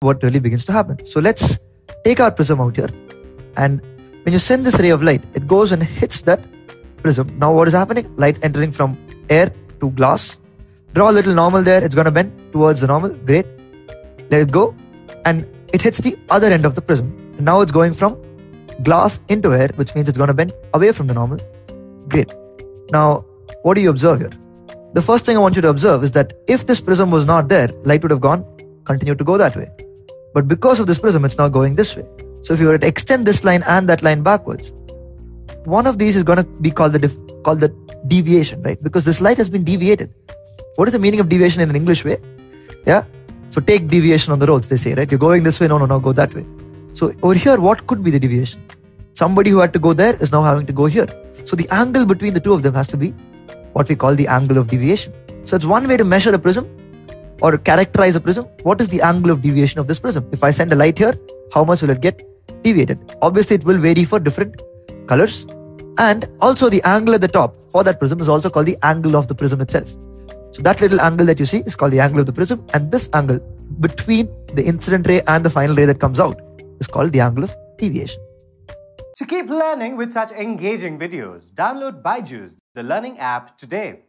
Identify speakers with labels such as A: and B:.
A: what really begins to happen. So let's take our prism out here. And when you send this ray of light, it goes and hits that prism. Now, what is happening? Light entering from air to glass. Draw a little normal there. It's going to bend towards the normal. Great. Let it go. And it hits the other end of the prism. Now it's going from glass into air, which means it's going to bend away from the normal. Great. Now, what do you observe here? The first thing I want you to observe is that if this prism was not there, light would have gone, continued to go that way. But because of this prism, it's now going this way. So if you were to extend this line and that line backwards, one of these is going to be called the dif- called the deviation, right? Because this light has been deviated. What is the meaning of deviation in an English way? Yeah. So take deviation on the roads, they say, right? You're going this way, no, no, no, go that way. So over here, what could be the deviation? Somebody who had to go there is now having to go here. So the angle between the two of them has to be what we call the angle of deviation. So it's one way to measure a prism or characterize a prism. What is the angle of deviation of this prism? If I send a light here, how much will it get deviated? Obviously, it will vary for different colors. And also the angle at the top for that prism is also called the angle of the prism itself. So that little angle that you see is called the angle of the prism. And this angle between the incident ray and the final ray that comes out is called the angle of deviation.
B: To keep learning with such engaging videos, download Byju's, the learning app today.